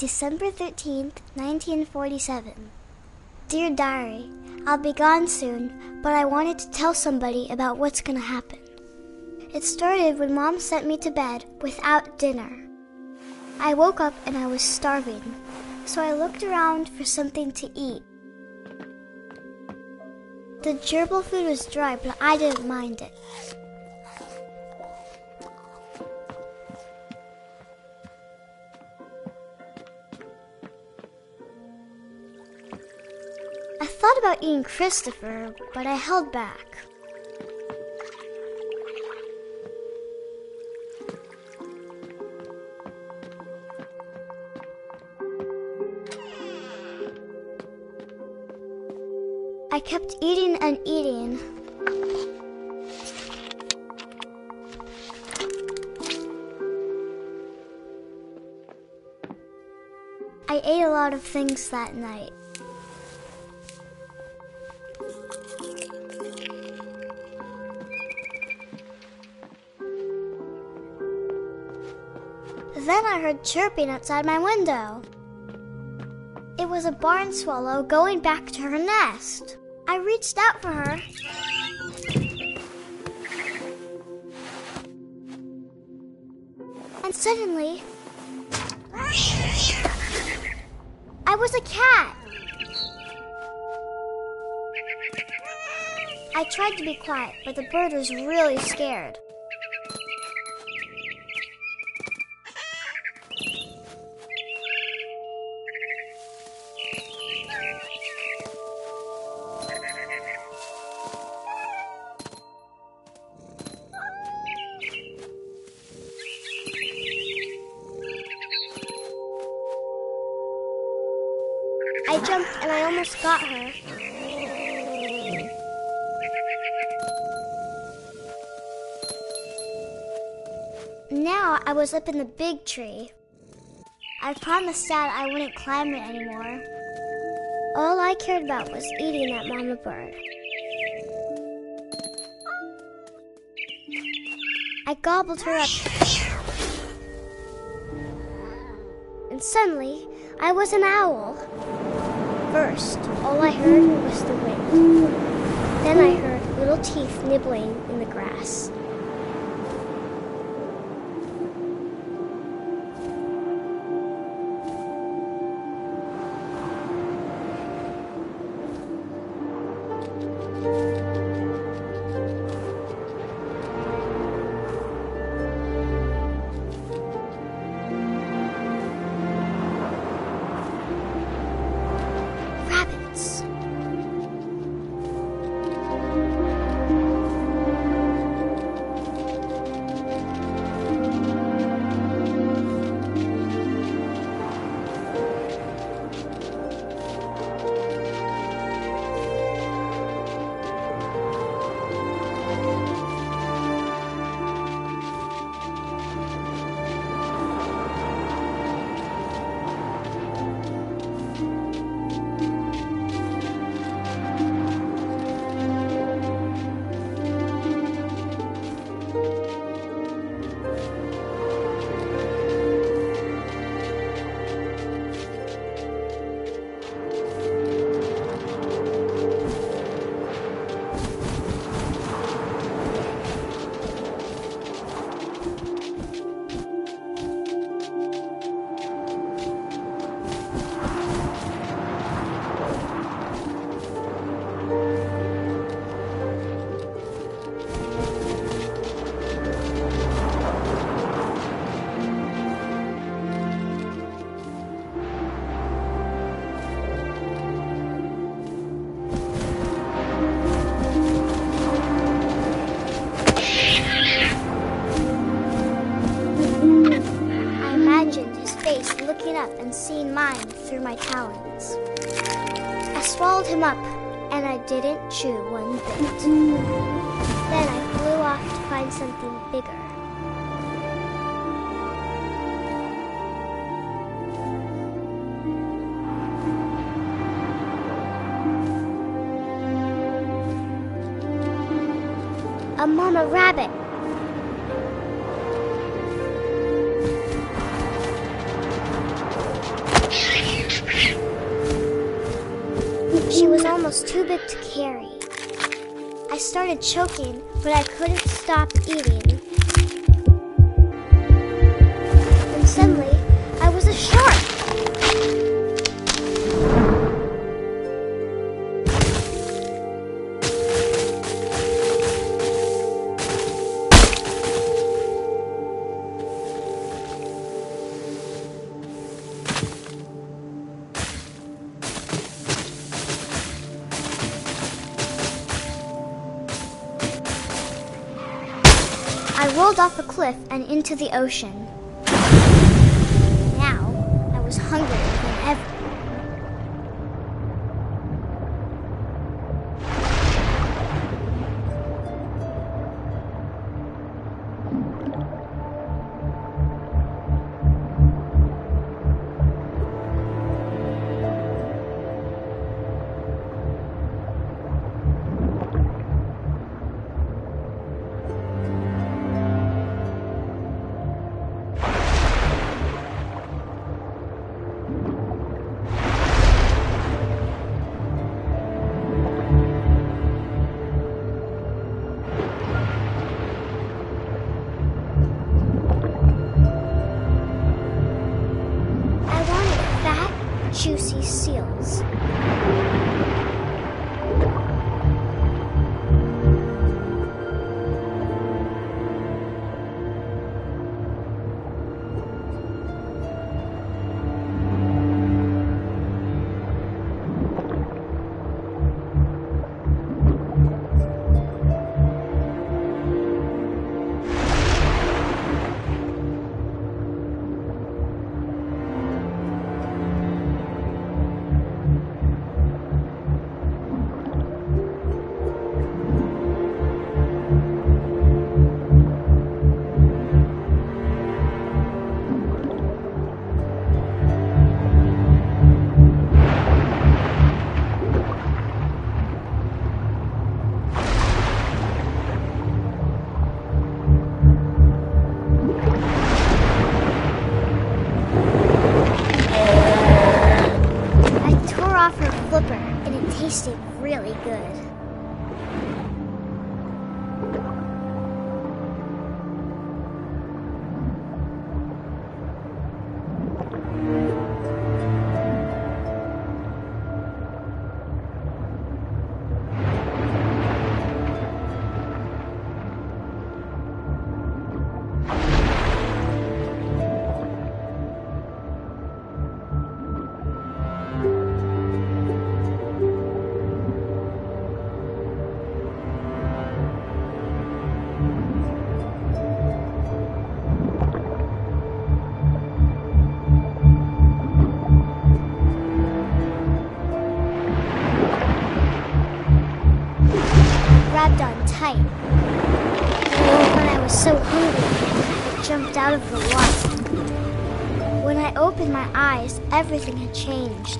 December 13th, 1947. Dear Diary, I'll be gone soon, but I wanted to tell somebody about what's going to happen. It started when Mom sent me to bed without dinner. I woke up and I was starving, so I looked around for something to eat. The gerbil food was dry, but I didn't mind it. About eating Christopher, but I held back. I kept eating and eating. I ate a lot of things that night. Then I heard chirping outside my window. It was a barn swallow going back to her nest. I reached out for her. And suddenly, I was a cat. I tried to be quiet, but the bird was really scared. I jumped and I almost got her. Now I was up in the big tree. I promised Dad I wouldn't climb it anymore. All I cared about was eating that mama bird. I gobbled her up. And suddenly, I was an owl. First, all I heard was the wind. Then I heard little teeth nibbling in the grass. Through my talons. I swallowed him up, and I didn't chew one bit. Then I flew off to find something bigger. Too big to carry. I started choking, but I couldn't stop eating. Off a cliff and into the ocean. Tasted really good. Grabbed on tight. When I was so hungry, I jumped out of the water. When I opened my eyes, everything had changed.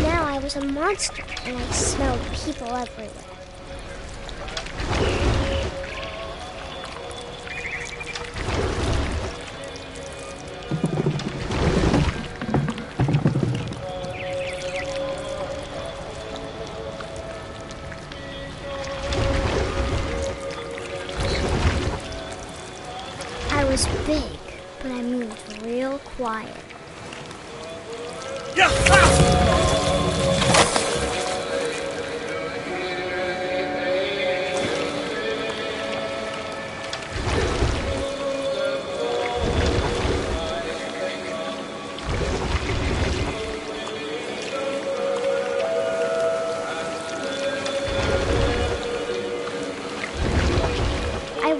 Now I was a monster, and I smelled people everywhere. Was big, but I moved real quiet. I ah!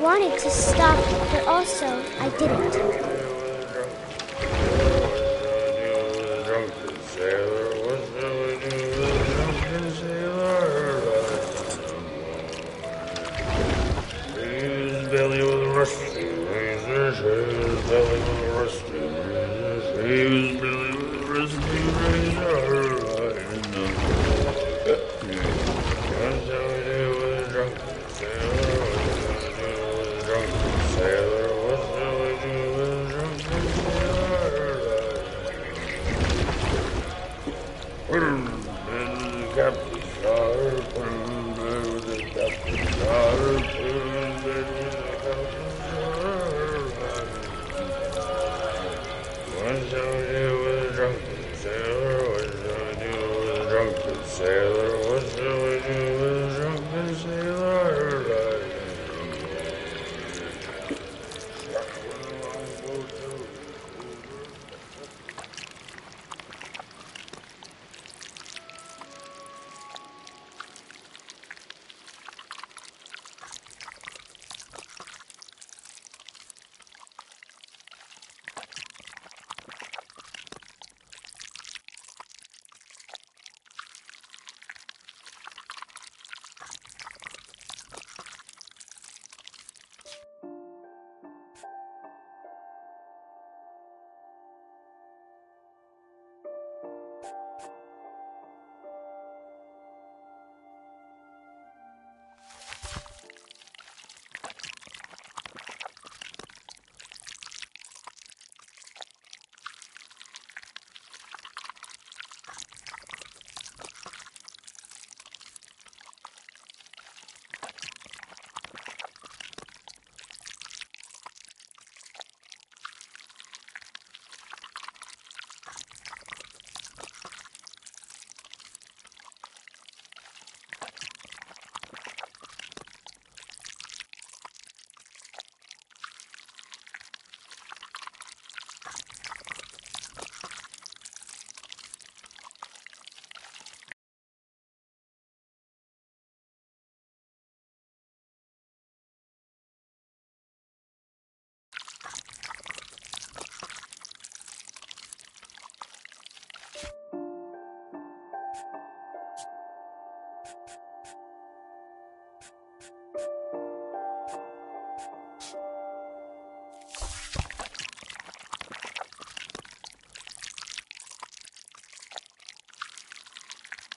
Wanted to stop, but also I didn't.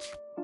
you